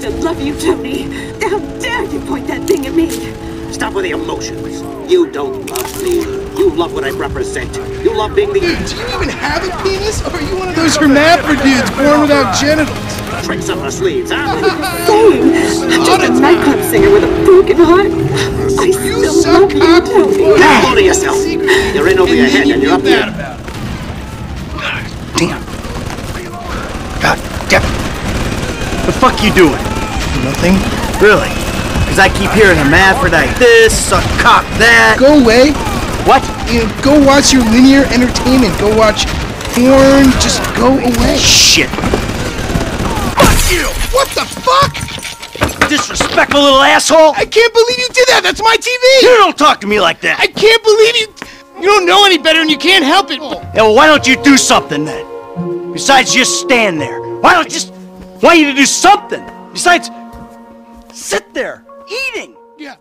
still love you, Tony. How dare you point that thing at me? Stop with the emotions. You don't love me. You love what I represent. You love being the Dude, do you even have a penis? Or are you one of those hermaphrodites born without genitals? tricks up our sleeves, huh? Saying, I'm just a nightclub singer with a broken heart. I You still suck love you, cock Tony. Now hold of yourself. You're in over your head and you're up bad here. about it. Damn. God damn it. The fuck you doing? Nothing. Really? Because I keep hearing hermaphrodite this, suck cock that. Go away. What? You know, go watch your linear entertainment. Go watch porn. Just go away. Shit. Fuck you! What the fuck? Disrespectful little asshole! I can't believe you did that. That's my TV. You don't talk to me like that! I can't believe you. You don't know any better and you can't help it. Yeah, well, why don't you do something then? Besides just stand there. Why don't you just... want you to do something? Besides, sit there eating. Yeah.